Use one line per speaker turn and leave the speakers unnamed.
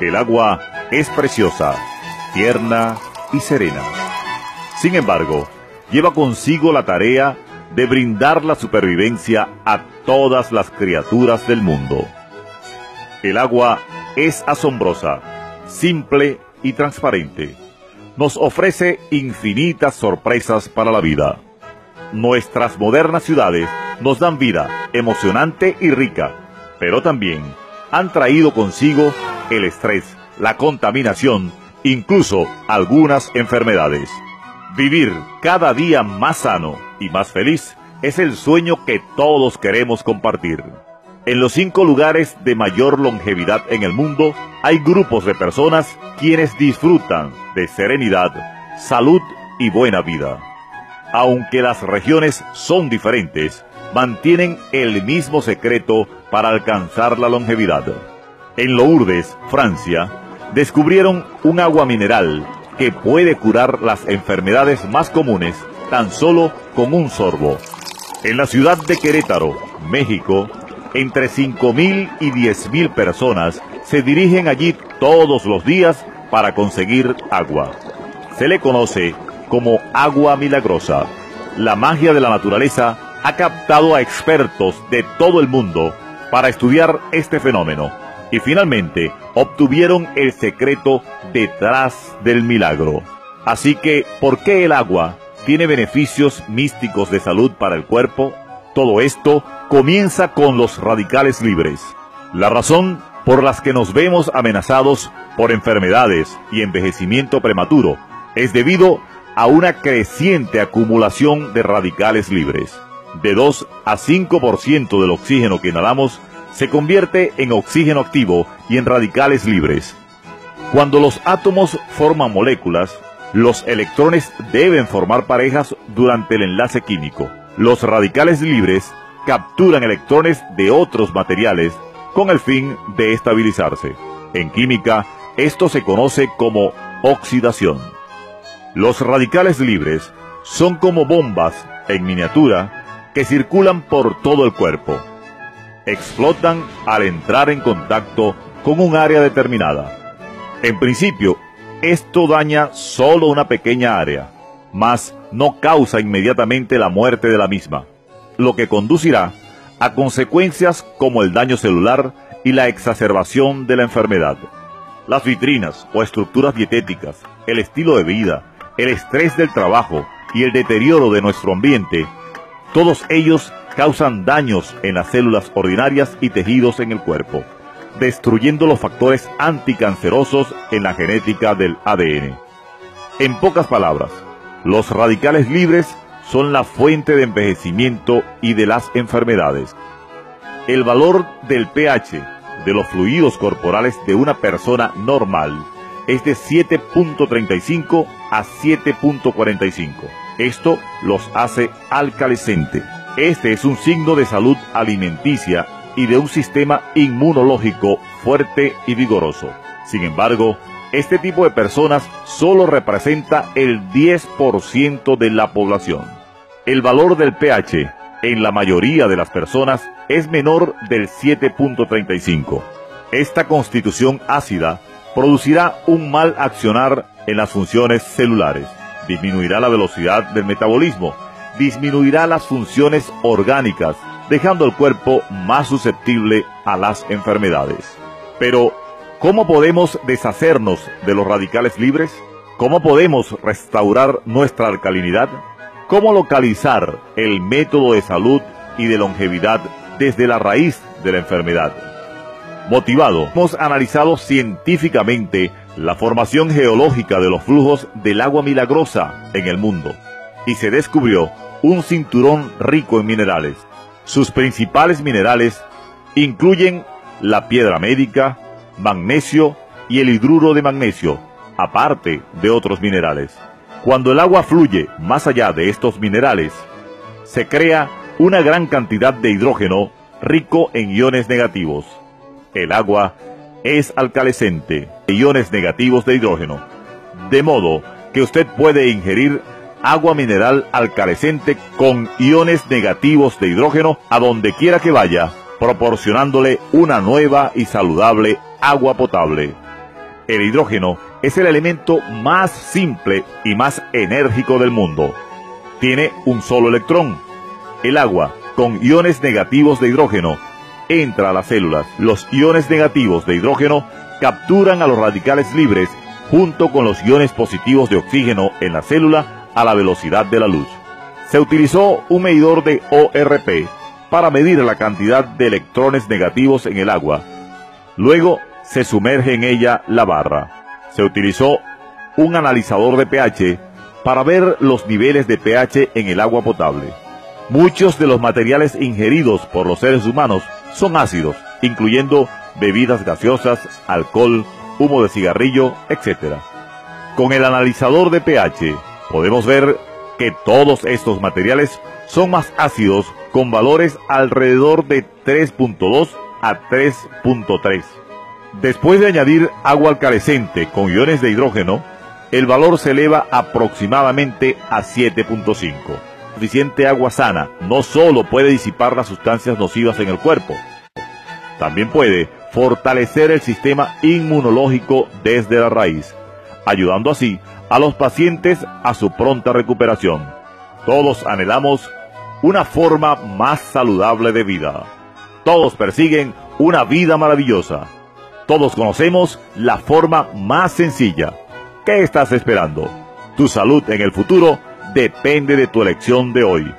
El agua es preciosa, tierna y serena. Sin embargo, lleva consigo la tarea de brindar la supervivencia a todas las criaturas del mundo. El agua es asombrosa, simple y transparente. Nos ofrece infinitas sorpresas para la vida. Nuestras modernas ciudades nos dan vida emocionante y rica, pero también han traído consigo el estrés, la contaminación, incluso algunas enfermedades. Vivir cada día más sano y más feliz es el sueño que todos queremos compartir. En los cinco lugares de mayor longevidad en el mundo hay grupos de personas quienes disfrutan de serenidad, salud y buena vida. Aunque las regiones son diferentes, mantienen el mismo secreto para alcanzar la longevidad. En Lourdes, Francia, descubrieron un agua mineral que puede curar las enfermedades más comunes tan solo con un sorbo. En la ciudad de Querétaro, México, entre 5.000 y 10.000 personas se dirigen allí todos los días para conseguir agua. Se le conoce como agua milagrosa. La magia de la naturaleza ha captado a expertos de todo el mundo para estudiar este fenómeno y finalmente obtuvieron el secreto detrás del milagro. Así que, ¿por qué el agua tiene beneficios místicos de salud para el cuerpo? Todo esto comienza con los radicales libres. La razón por las que nos vemos amenazados por enfermedades y envejecimiento prematuro es debido a una creciente acumulación de radicales libres. De 2 a 5% del oxígeno que inhalamos se convierte en oxígeno activo y en radicales libres. Cuando los átomos forman moléculas, los electrones deben formar parejas durante el enlace químico. Los radicales libres capturan electrones de otros materiales con el fin de estabilizarse. En química, esto se conoce como oxidación. Los radicales libres son como bombas en miniatura que circulan por todo el cuerpo. Explotan al entrar en contacto con un área determinada. En principio, esto daña solo una pequeña área, mas no causa inmediatamente la muerte de la misma, lo que conducirá a consecuencias como el daño celular y la exacerbación de la enfermedad. Las vitrinas o estructuras dietéticas, el estilo de vida, el estrés del trabajo y el deterioro de nuestro ambiente, todos ellos causan daños en las células ordinarias y tejidos en el cuerpo, destruyendo los factores anticancerosos en la genética del ADN. En pocas palabras, los radicales libres son la fuente de envejecimiento y de las enfermedades. El valor del pH de los fluidos corporales de una persona normal es de 7.35 a 7.45. Esto los hace alcalecente. Este es un signo de salud alimenticia y de un sistema inmunológico fuerte y vigoroso. Sin embargo, este tipo de personas solo representa el 10% de la población. El valor del pH en la mayoría de las personas es menor del 7.35. Esta constitución ácida producirá un mal accionar en las funciones celulares, disminuirá la velocidad del metabolismo, disminuirá las funciones orgánicas, dejando el cuerpo más susceptible a las enfermedades. Pero, ¿cómo podemos deshacernos de los radicales libres? ¿Cómo podemos restaurar nuestra alcalinidad? ¿Cómo localizar el método de salud y de longevidad desde la raíz de la enfermedad? Motivado, hemos analizado científicamente la formación geológica de los flujos del agua milagrosa en el mundo y se descubrió un cinturón rico en minerales. Sus principales minerales incluyen la piedra médica, magnesio y el hidruro de magnesio, aparte de otros minerales. Cuando el agua fluye más allá de estos minerales, se crea una gran cantidad de hidrógeno rico en iones negativos. El agua es alcalecente, iones negativos de hidrógeno, de modo que usted puede ingerir agua mineral alcalecente con iones negativos de hidrógeno a donde quiera que vaya, proporcionándole una nueva y saludable agua potable. El hidrógeno es el elemento más simple y más enérgico del mundo. Tiene un solo electrón. El agua, con iones negativos de hidrógeno, entra a las células. Los iones negativos de hidrógeno capturan a los radicales libres junto con los iones positivos de oxígeno en la célula a la velocidad de la luz. Se utilizó un medidor de ORP para medir la cantidad de electrones negativos en el agua. Luego se sumerge en ella la barra. Se utilizó un analizador de pH para ver los niveles de pH en el agua potable. Muchos de los materiales ingeridos por los seres humanos son ácidos, incluyendo bebidas gaseosas, alcohol, humo de cigarrillo, etc. Con el analizador de pH podemos ver que todos estos materiales son más ácidos con valores alrededor de 3.2 a 3.3. Después de añadir agua alcalecente con iones de hidrógeno, el valor se eleva aproximadamente a 7.5. Suficiente agua sana no solo puede disipar las sustancias nocivas en el cuerpo, también puede fortalecer el sistema inmunológico desde la raíz, ayudando así a los pacientes a su pronta recuperación. Todos anhelamos una forma más saludable de vida. Todos persiguen una vida maravillosa. Todos conocemos la forma más sencilla. ¿Qué estás esperando? Tu salud en el futuro depende de tu elección de hoy.